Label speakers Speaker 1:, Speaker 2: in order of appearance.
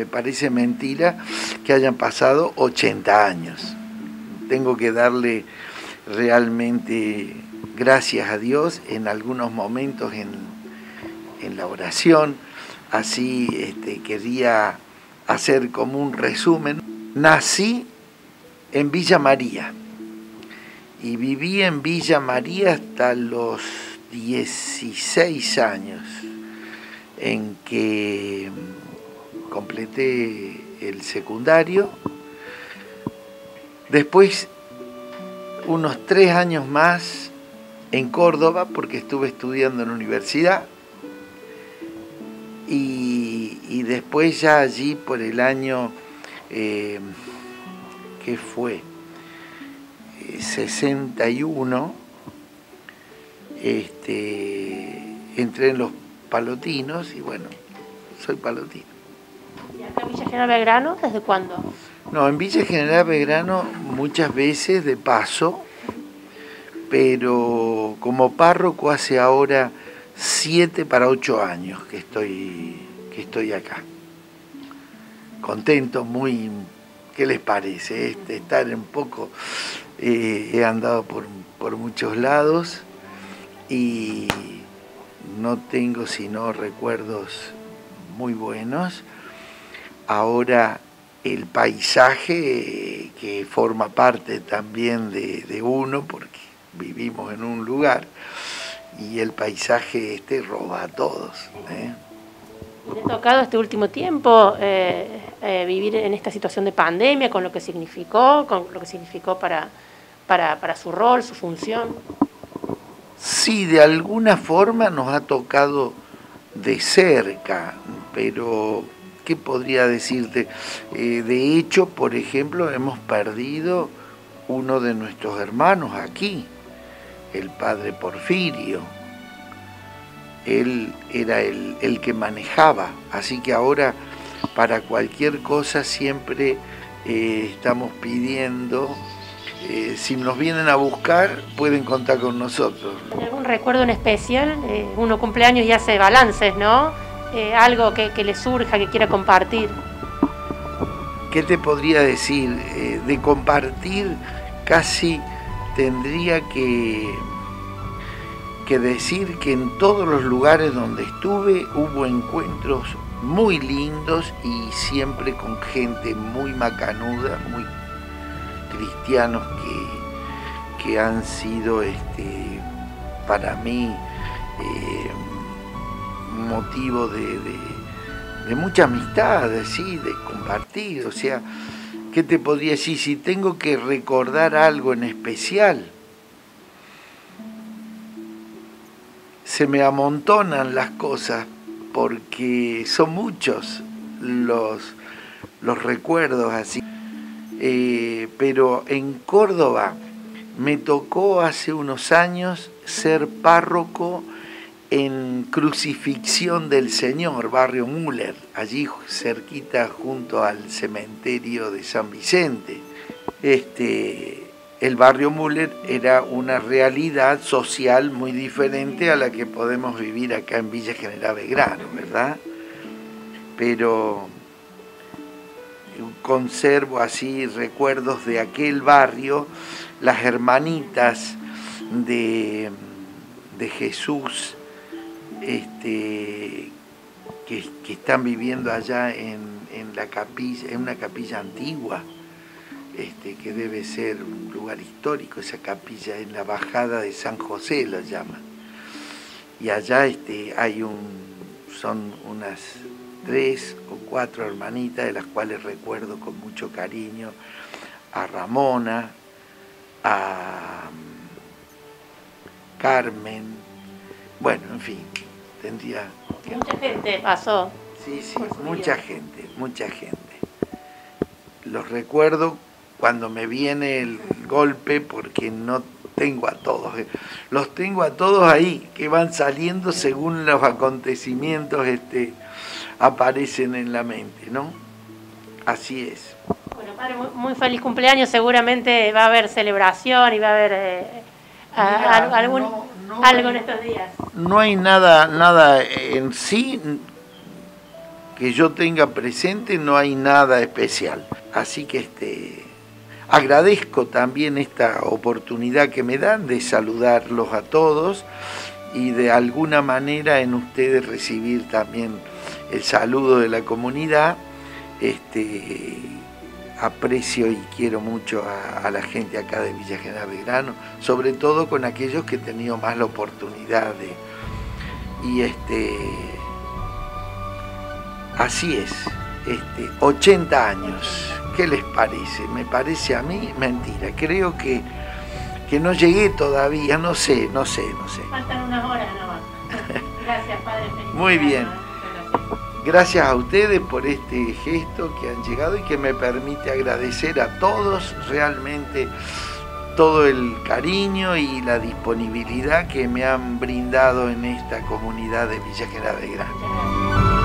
Speaker 1: Me parece mentira que hayan pasado 80 años. Tengo que darle realmente gracias a Dios en algunos momentos en, la oración. Así este, quería hacer como un resumen. Nací en Villa María y viví en Villa María hasta los 16 años en que completé el secundario. Después, unos tres años más en Córdoba, porque estuve estudiando en la universidad. Y, después ya allí por el año, eh, ¿qué fue? 61, eh, este, entré en los palotinos y bueno, soy palotino.
Speaker 2: ¿Y acá en Villa General Belgrano desde cuándo?
Speaker 1: No, en Villa General Belgrano muchas veces de paso, pero como párroco hace ahora siete para ocho años que estoy, que estoy acá. Contento, muy... ¿Qué les parece? Este, estar un poco... Eh, he andado por, por muchos lados y no tengo sino recuerdos muy buenos. Ahora el paisaje que forma parte también de, uno, porque vivimos en un lugar, y el paisaje este roba a todos. ¿eh?
Speaker 2: ¿Le ha tocado este último tiempo eh, eh, vivir en esta situación de pandemia, con lo que significó, con lo que significó para, para, para su rol, su función?
Speaker 1: Sí, de alguna forma nos ha tocado de cerca, pero ¿qué podría decirte? Eh, de hecho, por ejemplo, hemos perdido uno de nuestros hermanos aquí, el padre Porfirio. Él era el, el que manejaba, así que ahora para cualquier cosa siempre eh, estamos pidiendo eh, si nos vienen a buscar, pueden contar con nosotros.
Speaker 2: ¿Algún recuerdo en especial? Uno cumpleaños y hace balances, ¿no? Eh, algo que, le surja, que quiera compartir.
Speaker 1: ¿Qué te podría decir? de compartir casi tendría que, que decir que en todos los lugares donde estuve hubo encuentros muy lindos y siempre con gente muy macanuda, muy cristianos que, que han sido este, para mí eh, motivo de, de, mucha amistad, ¿sí? de compartir. O sea, ¿qué te podría decir? Si tengo que recordar algo en especial, se me amontonan las cosas porque son muchos los, los recuerdos así. Eh, pero en Córdoba me tocó hace unos años ser párroco en Crucifixión del Señor, barrio Müller, allí cerquita junto al cementerio de San Vicente. Este, el barrio Müller era una realidad social muy diferente a la que podemos vivir acá en Villa General Belgrano, ¿verdad? Pero conservo así recuerdos de aquel barrio, las hermanitas de, de Jesús este, que, están viviendo allá en, la capilla, en una capilla antigua, este, que debe ser un lugar histórico, esa capilla en la bajada de San José la llaman. Y allá este, hay un, son unas tres o cuatro hermanitas, de las cuales recuerdo con mucho cariño a Ramona, a mm, Carmen, bueno, en fin, tendría...
Speaker 2: Mucha gente pasó.
Speaker 1: Sí, sí, mucha gente, mucha gente. Los recuerdo cuando me viene el golpe porque no tengo a todos. Los tengo a todos ahí, que van saliendo según los acontecimientos este, aparecen en la mente, ¿no? Así es.
Speaker 2: Bueno, padre, muy, feliz cumpleaños. Seguramente va a haber celebración y va a haber eh, algún, algo en estos días.
Speaker 1: No hay nada, nada en sí que yo tenga presente no hay nada especial. Así que este, agradezco también esta oportunidad que me dan de saludarlos a todos y de alguna manera en ustedes recibir también el saludo de la comunidad. Este, aprecio y quiero mucho a, la gente acá de Villa General Belgrano, sobre todo con aquellos que he tenido más la oportunidad de. Y este. Así es, este, 80 años. ¿Qué les parece? Me parece a mí mentira. Creo que, que no llegué todavía, no sé, no sé, no sé.
Speaker 2: Faltan unas horas Gracias, Padre.
Speaker 1: Muy bien. Gracias a ustedes por este gesto que han llegado y que me permite agradecer a todos realmente todo el cariño y la disponibilidad que me han brindado en esta comunidad de Villa General Grande.